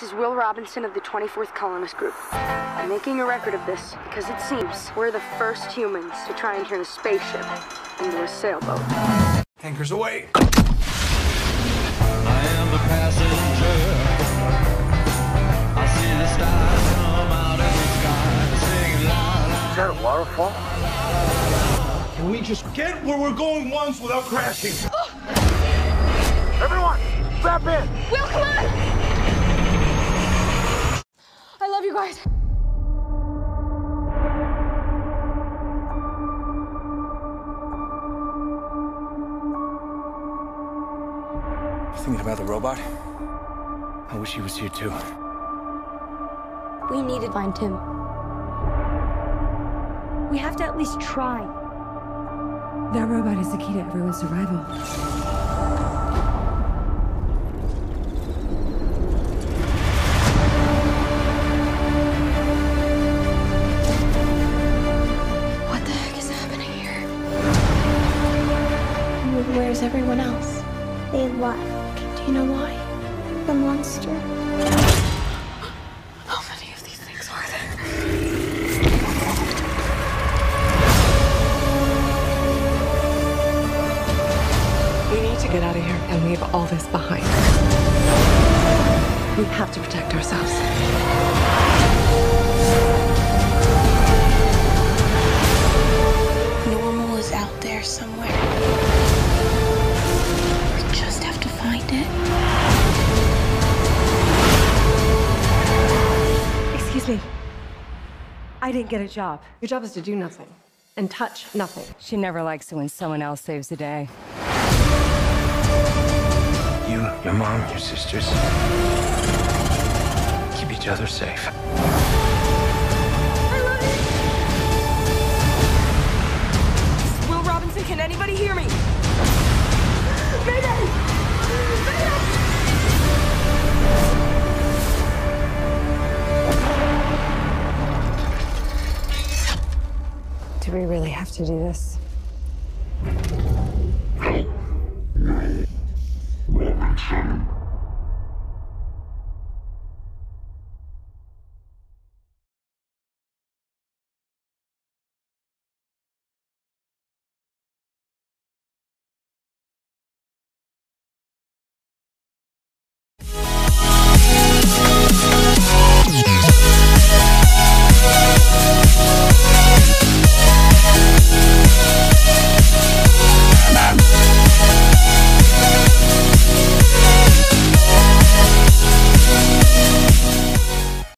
This is Will Robinson of the 24th Colonist Group. I'm making a record of this because it seems we're the first humans to try and turn a spaceship into a sailboat. Anchors away. I am the passenger. I see the stars come out of the sky, singing loud. Is that a waterfall? Can we just get where we're going once without crashing? Everyone, strap in. Will, come on! I love you guys. Thinking about the robot? I wish he was here too. We need to find Tim. We have to at least try. That robot is the key to everyone's survival. Where's everyone else? They left. Do you know why? The monster. How many of these things are there? We need to get out of here and leave all this behind. We have to protect ourselves. Normal is out there somewhere. I didn't get a job. Your job is to do nothing and touch nothing. She never likes it when someone else saves the day. You, your mom, your sisters. Keep each other safe. We have to do this. Robinson.